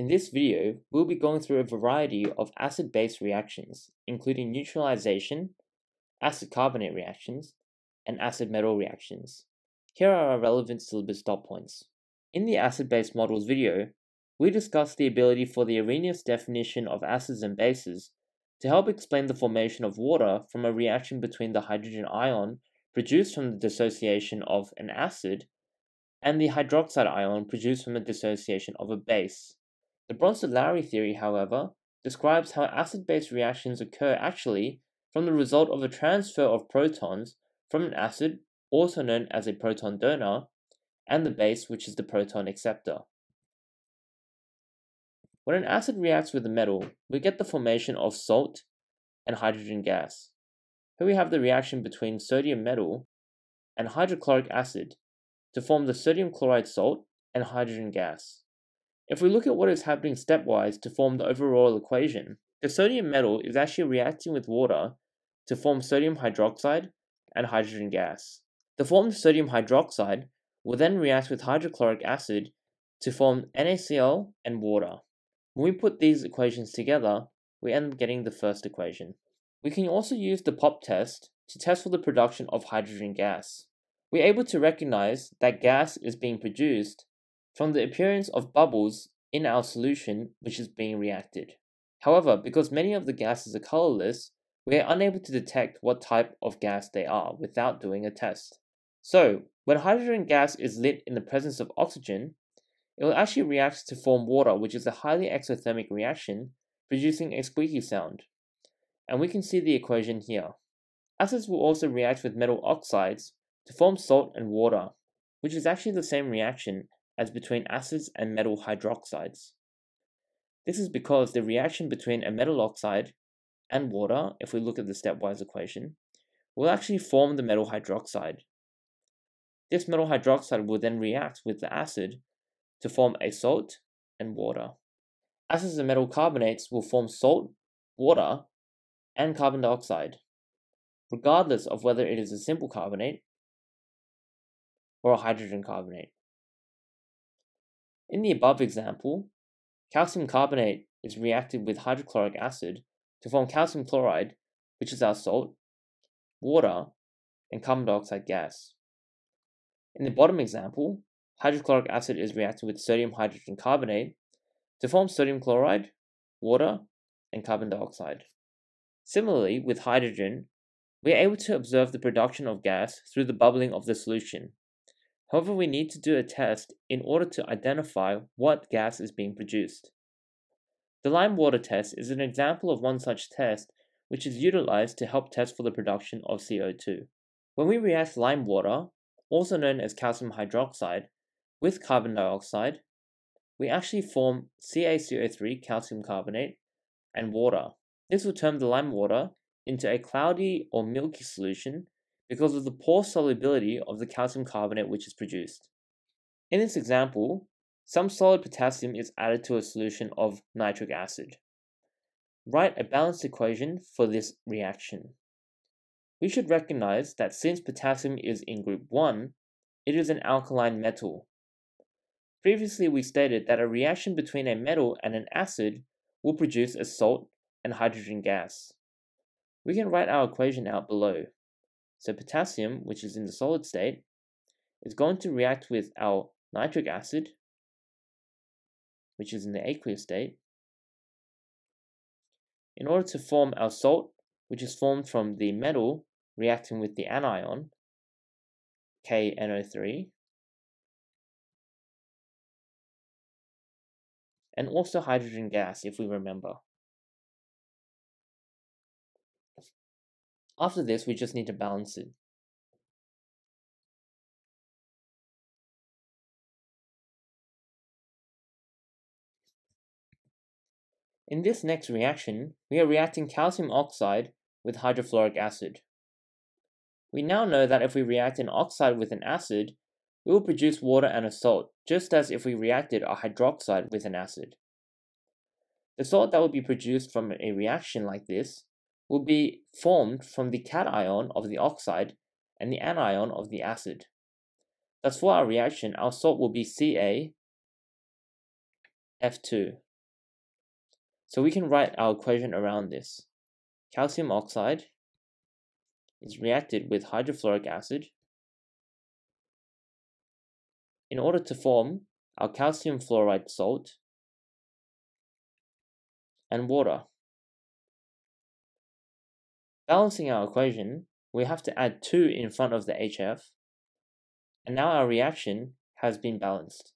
In this video, we'll be going through a variety of acid-base reactions, including neutralization, acid-carbonate reactions, and acid-metal reactions. Here are our relevant syllabus dot points. In the acid-base models video, we discussed the ability for the Arrhenius definition of acids and bases to help explain the formation of water from a reaction between the hydrogen ion produced from the dissociation of an acid and the hydroxide ion produced from the dissociation of a base. The Bronsted-Lowry theory, however, describes how acid-base reactions occur actually from the result of a transfer of protons from an acid, also known as a proton donor, and the base, which is the proton acceptor. When an acid reacts with a metal, we get the formation of salt and hydrogen gas. Here we have the reaction between sodium metal and hydrochloric acid to form the sodium chloride salt and hydrogen gas. If we look at what is happening stepwise to form the overall equation, the sodium metal is actually reacting with water to form sodium hydroxide and hydrogen gas. The formed sodium hydroxide will then react with hydrochloric acid to form NaCl and water. When we put these equations together, we end up getting the first equation. We can also use the POP test to test for the production of hydrogen gas. We're able to recognize that gas is being produced from the appearance of bubbles in our solution which is being reacted. However, because many of the gases are colorless, we are unable to detect what type of gas they are without doing a test. So, when hydrogen gas is lit in the presence of oxygen, it will actually react to form water, which is a highly exothermic reaction, producing a squeaky sound. And we can see the equation here. Acids will also react with metal oxides to form salt and water, which is actually the same reaction as between acids and metal hydroxides. This is because the reaction between a metal oxide and water, if we look at the stepwise equation, will actually form the metal hydroxide. This metal hydroxide will then react with the acid to form a salt and water. Acids and metal carbonates will form salt, water, and carbon dioxide, regardless of whether it is a simple carbonate or a hydrogen carbonate. In the above example, calcium carbonate is reacted with hydrochloric acid to form calcium chloride, which is our salt, water, and carbon dioxide gas. In the bottom example, hydrochloric acid is reacted with sodium hydrogen carbonate to form sodium chloride, water, and carbon dioxide. Similarly, with hydrogen, we are able to observe the production of gas through the bubbling of the solution. However, we need to do a test in order to identify what gas is being produced. The lime water test is an example of one such test which is utilized to help test for the production of CO2. When we react lime water, also known as calcium hydroxide, with carbon dioxide, we actually form CaCO3 calcium carbonate and water. This will turn the lime water into a cloudy or milky solution because of the poor solubility of the calcium carbonate which is produced. In this example, some solid potassium is added to a solution of nitric acid. Write a balanced equation for this reaction. We should recognize that since potassium is in group 1, it is an alkaline metal. Previously we stated that a reaction between a metal and an acid will produce a salt and hydrogen gas. We can write our equation out below. So potassium, which is in the solid state, is going to react with our nitric acid, which is in the aqueous state, in order to form our salt, which is formed from the metal reacting with the anion, KNO3, and also hydrogen gas, if we remember. After this, we just need to balance it. In this next reaction, we are reacting calcium oxide with hydrofluoric acid. We now know that if we react an oxide with an acid, we will produce water and a salt, just as if we reacted a hydroxide with an acid. The salt that will be produced from a reaction like this will be formed from the cation of the oxide and the anion of the acid. Thus for our reaction, our salt will be Ca F2. So we can write our equation around this. Calcium oxide is reacted with hydrofluoric acid in order to form our calcium fluoride salt and water. Balancing our equation, we have to add 2 in front of the HF, and now our reaction has been balanced.